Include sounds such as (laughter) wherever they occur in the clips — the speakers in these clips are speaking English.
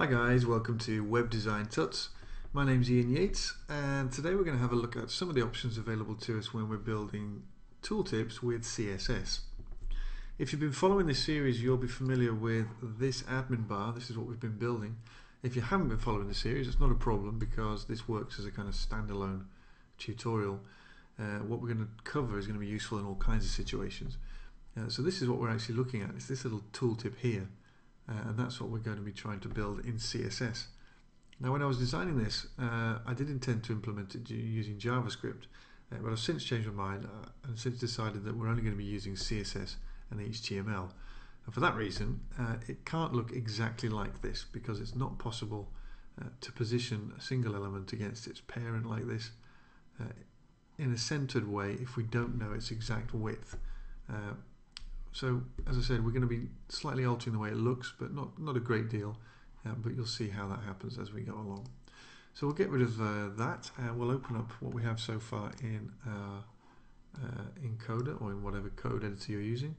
Hi guys, welcome to Web Design Tuts. My name's Ian Yates and today we're going to have a look at some of the options available to us when we're building tooltips with CSS. If you've been following this series you'll be familiar with this admin bar, this is what we've been building. If you haven't been following the series it's not a problem because this works as a kind of standalone tutorial. Uh, what we're going to cover is going to be useful in all kinds of situations. Uh, so this is what we're actually looking at, it's this little tooltip here uh, and that's what we're going to be trying to build in CSS. Now when I was designing this uh, I did intend to implement it using JavaScript uh, but I've since changed my mind uh, and since decided that we're only going to be using CSS and HTML and for that reason uh, it can't look exactly like this because it's not possible uh, to position a single element against its parent like this in a centered way if we don't know its exact width so as I said, we're going to be slightly altering the way it looks, but not, not a great deal. Uh, but you'll see how that happens as we go along. So we'll get rid of uh, that and we'll open up what we have so far in uh, Encoder or in whatever code editor you're using.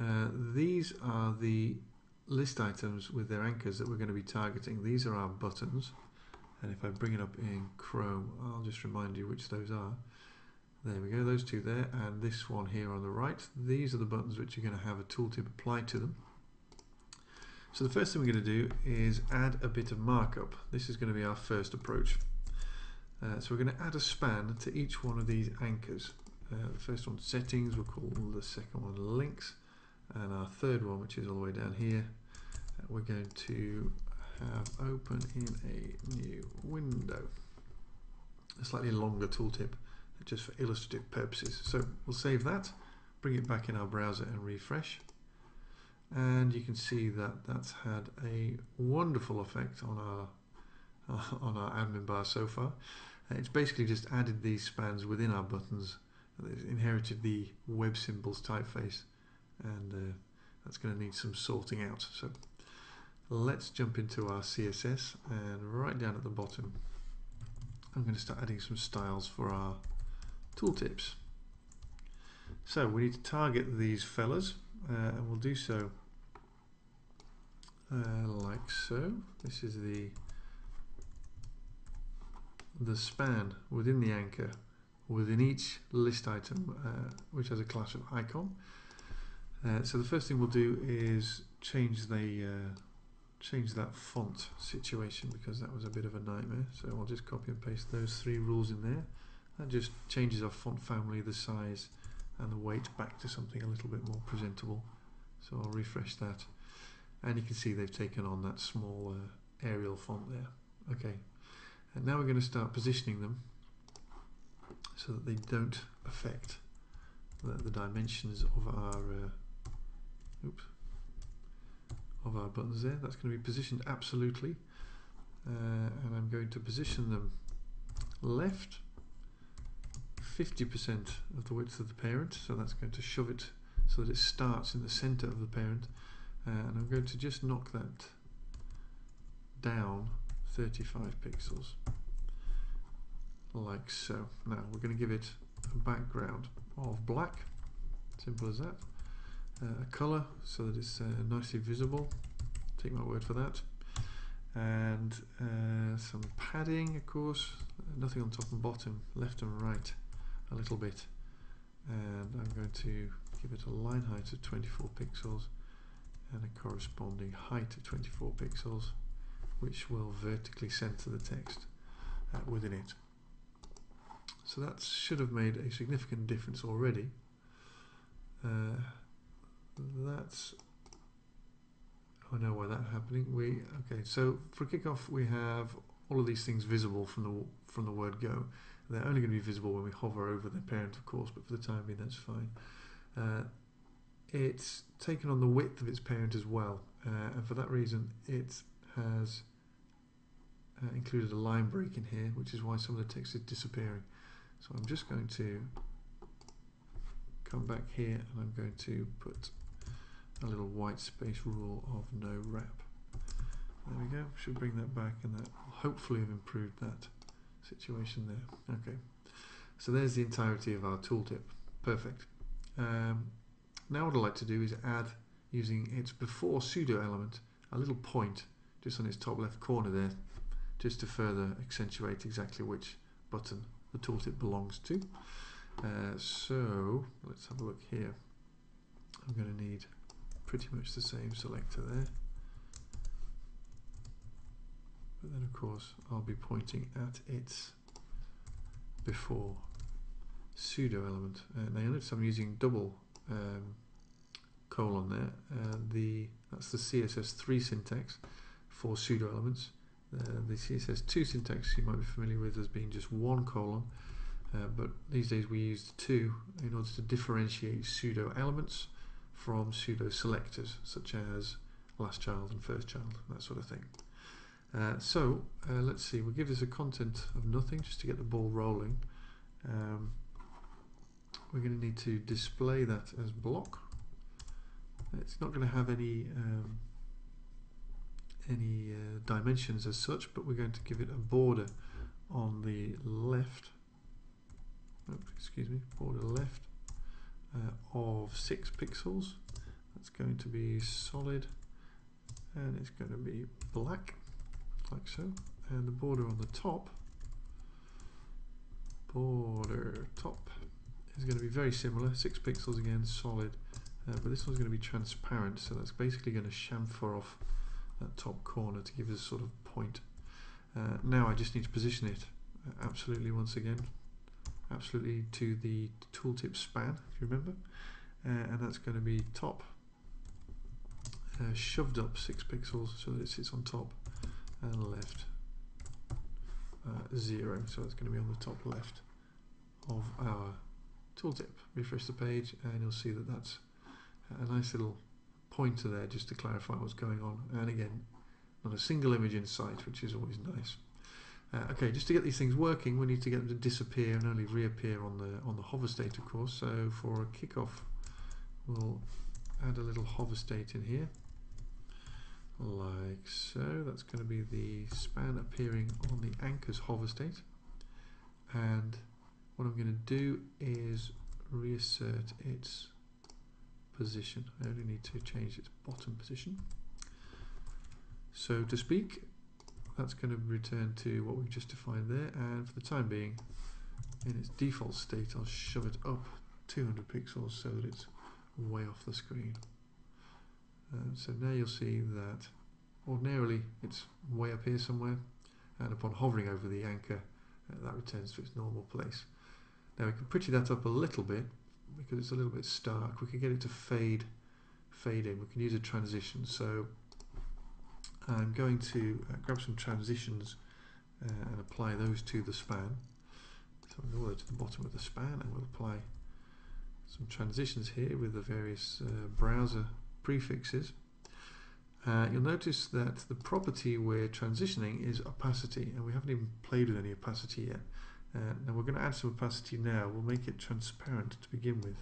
Uh, these are the list items with their anchors that we're going to be targeting. These are our buttons. And if I bring it up in Chrome, I'll just remind you which those are. There we go, those two there, and this one here on the right. These are the buttons which are going to have a tooltip applied to them. So the first thing we're going to do is add a bit of markup. This is going to be our first approach. Uh, so we're going to add a span to each one of these anchors. Uh, the first one settings, we'll call the second one links, and our third one, which is all the way down here, uh, we're going to have open in a new window. A slightly longer tooltip just for illustrative purposes. So we'll save that, bring it back in our browser and refresh. And you can see that that's had a wonderful effect on our (laughs) on our admin bar so far. Uh, it's basically just added these spans within our buttons. It's inherited the web symbols typeface and uh, that's going to need some sorting out. So let's jump into our CSS and right down at the bottom I'm going to start adding some styles for our tooltips. So we need to target these fellas uh, and we'll do so uh, like so. This is the the span within the anchor within each list item uh, which has a class of icon. Uh, so the first thing we'll do is change the uh, change that font situation because that was a bit of a nightmare. So I'll just copy and paste those three rules in there. That just changes our font family, the size and the weight back to something a little bit more presentable. So I'll refresh that. And you can see they've taken on that small uh, Arial font there. Okay, and now we're going to start positioning them so that they don't affect the, the dimensions of our uh, oops of our buttons there. That's going to be positioned absolutely, uh, and I'm going to position them left 50% of the width of the parent so that's going to shove it so that it starts in the center of the parent. Uh, and I'm going to just knock that down 35 pixels like so. Now we're going to give it a background of black simple as that uh, a color so that it's uh, nicely visible. Take my word for that. And uh, some padding of course. Nothing on top and bottom left and right a little bit and I'm going to give it a line height of 24 pixels and a corresponding height of 24 pixels which will vertically center the text uh, within it. So that should have made a significant difference already. Uh, that's I know why that's happening. We okay. So for kickoff, we have all of these things visible from the from the word go. They're only going to be visible when we hover over the parent, of course, but for the time being, that's fine. Uh, it's taken on the width of its parent as well, uh, and for that reason, it has uh, included a line break in here, which is why some of the text is disappearing. So I'm just going to come back here and I'm going to put a little white space rule of no wrap. There we go, should bring that back and that will hopefully have improved that situation there. Okay, so there's the entirety of our tooltip. Perfect. Um, now what I'd like to do is add, using its before pseudo element, a little point just on its top left corner there just to further accentuate exactly which button the tooltip belongs to. Uh, so let's have a look here. I'm going to need pretty much the same selector there. But then of course I'll be pointing at its before pseudo element. Uh, now notice I'm using double um, colon there. Uh, the That's the CSS3 syntax for pseudo elements. Uh, the CSS2 syntax you might be familiar with as being just one colon, uh, but these days we use two in order to differentiate pseudo elements from pseudo selectors, such as last child and first child, that sort of thing. Uh, so uh, let's see, we'll give this a content of nothing just to get the ball rolling. Um, we're going to need to display that as block. It's not going to have any um, any uh, dimensions as such, but we're going to give it a border on the left. Oops, excuse me, border left uh, of six pixels. That's going to be solid, and it's going to be black, like so. And the border on the top, border top, is going to be very similar. Six pixels again, solid. Uh, but this one's going to be transparent, so that's basically going to chamfer off that top corner to give us a sort of point. Uh, now I just need to position it uh, absolutely once again, absolutely to the tooltip span, if you remember, uh, and that's going to be top, uh, shoved up six pixels so that it sits on top, and left uh, zero, so it's going to be on the top left of our tooltip. Refresh the page and you'll see that that's a nice little pointer there just to clarify what's going on. And again, not a single image in sight, which is always nice. Uh, okay, just to get these things working, we need to get them to disappear and only reappear on the on the hover state, of course. So for a kickoff, we'll add a little hover state in here, like so. That's going to be the span appearing on the anchor's hover state. And what I'm going to do is reassert its position. I only need to change its bottom position. So to speak, that's going to return to what we've just defined there and for the time being in its default state I'll shove it up 200 pixels so that it's way off the screen. Uh, so now you'll see that ordinarily it's way up here somewhere and upon hovering over the anchor uh, that returns to its normal place. Now we can pretty that up a little bit because it's a little bit stark. We can get it to fade, fade in. We can use a transition. So I'm going to uh, grab some transitions uh, and apply those to the span. So we'll go to the bottom of the span and we'll apply some transitions here with the various uh, browser prefixes. Uh, you'll notice that the property we're transitioning is opacity and we haven't even played with any opacity yet. Uh, now we're going to add some opacity now. We'll make it transparent to begin with.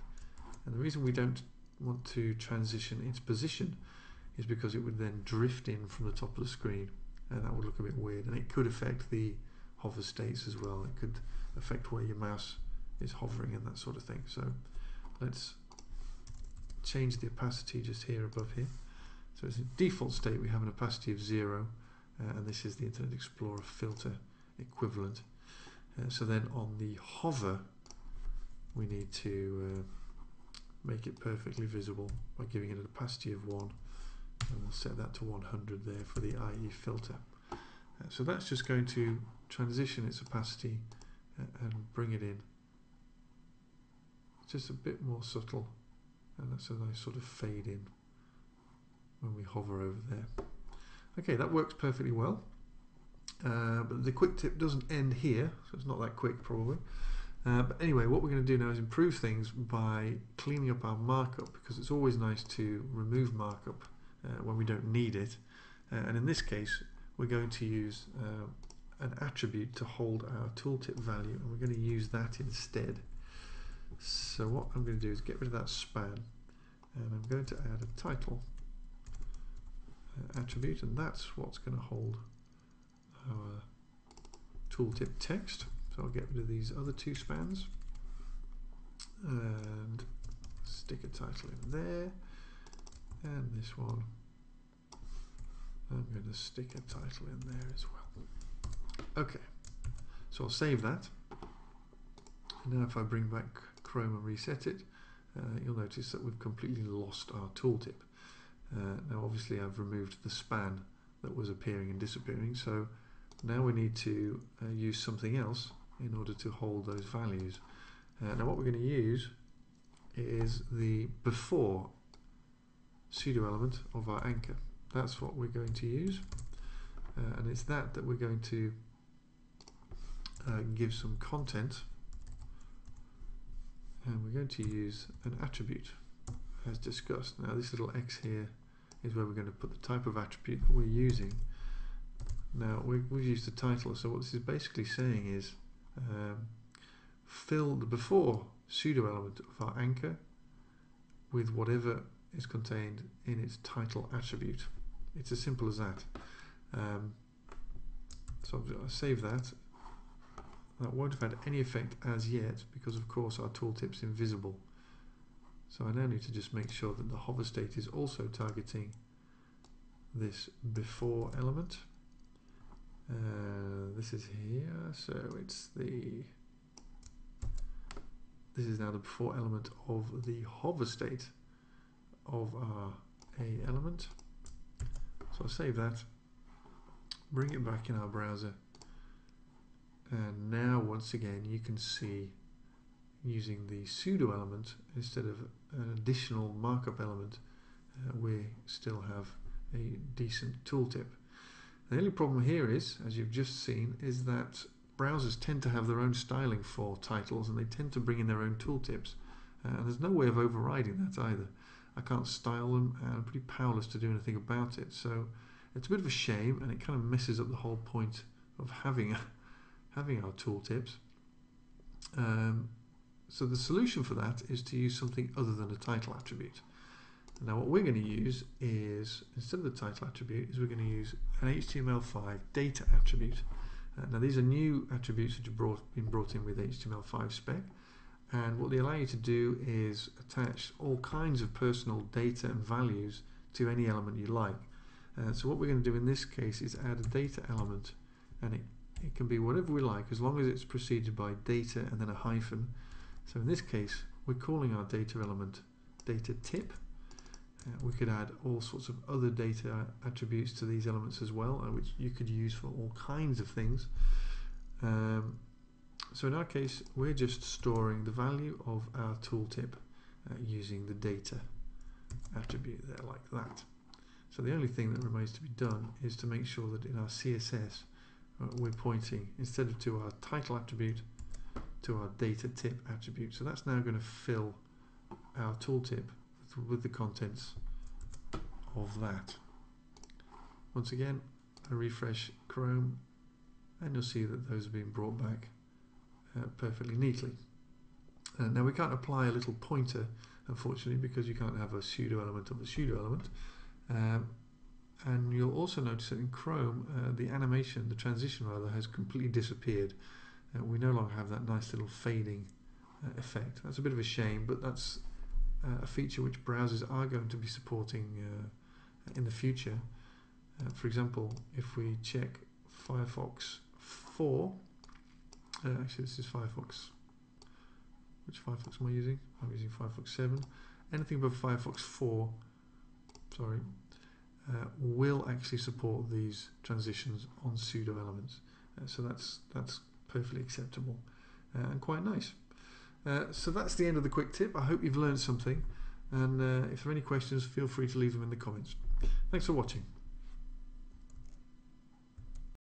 And the reason we don't want to transition its position is because it would then drift in from the top of the screen and that would look a bit weird and it could affect the hover states as well. It could affect where your mouse is hovering and that sort of thing. So let's change the opacity just here above here. So it's a default state we have an opacity of zero uh, and this is the Internet Explorer filter equivalent. Uh, so then on the hover, we need to uh, make it perfectly visible by giving it an opacity of 1 and we'll set that to 100 there for the IE filter. Uh, so that's just going to transition its opacity uh, and bring it in. Just a bit more subtle and that's a nice sort of fade in when we hover over there. Okay, that works perfectly well. Uh, but the quick tip doesn't end here, so it's not that quick probably. Uh, but anyway, what we're going to do now is improve things by cleaning up our markup because it's always nice to remove markup uh, when we don't need it. Uh, and in this case, we're going to use uh, an attribute to hold our tooltip value and we're going to use that instead. So what I'm going to do is get rid of that span and I'm going to add a title uh, attribute and that's what's going to hold our tooltip text. So I'll get rid of these other two spans and stick a title in there and this one I'm going to stick a title in there as well. Okay, so I'll save that. And now if I bring back Chrome and reset it, uh, you'll notice that we've completely lost our tooltip. Uh, now obviously I've removed the span that was appearing and disappearing, so now we need to uh, use something else in order to hold those values. Uh, now what we're going to use is the before pseudo element of our anchor. That's what we're going to use uh, and it's that that we're going to uh, give some content and we're going to use an attribute as discussed. Now this little x here is where we're going to put the type of attribute that we're using. Now we, have used the title so what this is basically saying is um, fill the before pseudo element of our anchor with whatever is contained in its title attribute. It's as simple as that. Um, so I'll save that. That won't have had any effect as yet because of course our tooltip's invisible. So I now need to just make sure that the hover state is also targeting this before element. Uh, this is here, so it's the this is now the before element of the hover state of our A element. So I'll save that, bring it back in our browser, and now once again you can see using the pseudo element instead of an additional markup element, uh, we still have a decent tooltip. The only problem here is, as you've just seen, is that browsers tend to have their own styling for titles and they tend to bring in their own tooltips. Uh, and there's no way of overriding that either. I can't style them and I'm pretty powerless to do anything about it. So it's a bit of a shame and it kind of messes up the whole point of having having our tooltips. Um, so the solution for that is to use something other than a title attribute. Now what we're going to use is, instead of the title attribute, is we're going to use an HTML5 data attribute. Uh, now these are new attributes which have brought, been brought in with HTML5 spec and what they allow you to do is attach all kinds of personal data and values to any element you like. Uh, so what we're going to do in this case is add a data element and it, it can be whatever we like as long as it's preceded by data and then a hyphen. So in this case we're calling our data element data tip. Uh, we could add all sorts of other data attributes to these elements as well uh, which you could use for all kinds of things. Um, so in our case, we're just storing the value of our tooltip uh, using the data attribute there like that. So the only thing that remains to be done is to make sure that in our CSS we're pointing instead of to our title attribute to our data tip attribute. So that's now going to fill our tooltip with, the contents of that. Once again, I refresh Chrome and you'll see that those have been brought back uh, perfectly neatly. Uh, now we can't apply a little pointer unfortunately because you can't have a pseudo element of a pseudo element um, and you'll also notice that in Chrome uh, the animation, the transition rather, has completely disappeared. Uh, we no longer have that nice little fading uh, effect. That's a bit of a shame but that's uh, a feature which browsers are going to be supporting in the future. for example, if we check Firefox 4 uh, actually, this is Firefox. Which Firefox am I using? I'm using Firefox 7. Anything above Firefox 4, sorry, uh, will actually support these transitions on pseudo elements. Uh, so that's that's perfectly acceptable uh, and quite nice. Uh, so that's the end of the quick tip. I hope you've learned something. And uh, if there are any questions, feel free to leave them in the comments. Thanks for watching.